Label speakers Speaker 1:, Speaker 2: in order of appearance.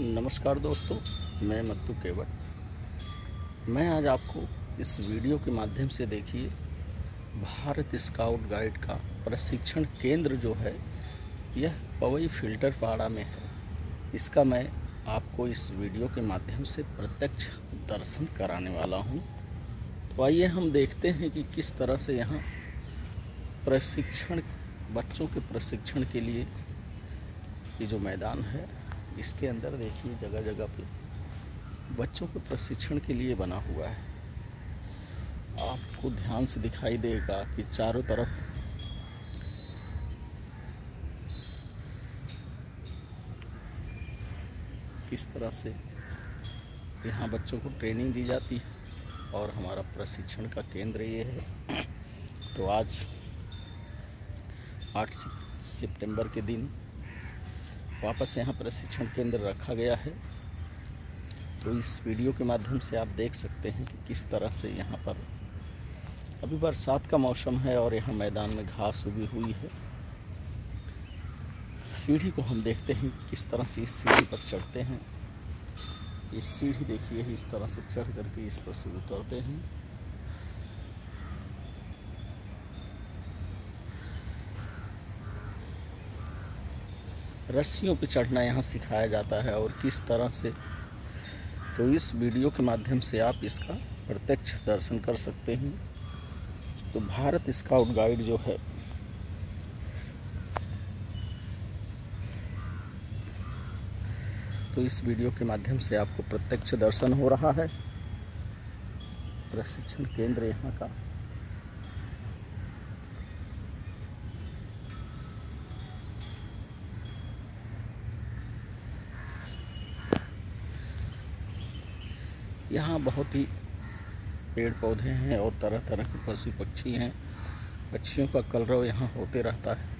Speaker 1: नमस्कार दोस्तों, मैं मत्तू केवट। मैं आज आपको इस वीडियो के माध्यम से देखिए, भारत स्काउट गाइड का प्रशिक्षण केंद्र जो है, यह पवई फ़िल्टर पाड़ा में है। इसका मैं आपको इस वीडियो के माध्यम से प्रत्यक्ष दर्शन कराने वाला हूँ। तो आइए हम देखते हैं कि किस तरह से यहाँ प्रशिक्षण, बच्चों के प्रशिक्षण के लिए ये जो मैदान है इसके अंदर देखिए जगह जगह पे बच्चों के प्रशिक्षण के लिए बना हुआ है। आपको ध्यान से दिखाई देगा कि चारों तरफ़ किस तरह से यहाँ बच्चों को ट्रेनिंग दी जाती है और हमारा प्रशिक्षण का केंद्र ये है। तो आज आठ सितंबर के दिन वापस यहाँ प्रशिक्षण केंद्र रखा गया है। तो इस वीडियो के माध्यम से आप देख सकते हैं कि किस तरह से यहाँ पर अभी बरसात का मौसम है और यहाँ मैदान में घास उगी हुई है। सीढ़ी को हम देखते हैं किस तरह से इस सीढ़ी पर चढ़ते हैं। ये सीढ़ी देखिए, इस तरह से चढ़ करके इस पर से उतरते हैं। रस्सियों पर चढ़ना यहाँ सिखाया जाता है और किस तरह से? तो इस वीडियो के माध्यम से आप इसका प्रत्यक्ष दर्शन कर सकते हैं। तो भारत स्काउट गाइड जो है तो इस वीडियो के माध्यम से आपको प्रत्यक्ष दर्शन हो रहा है। प्रशिक्षण केंद्र यहाँ का। यहाँ बहुत ही पेड़ पौधे हैं और तरह तरह के पशु पक्षी हैं। पक्षियों का कलरव यहाँ होते रहता है।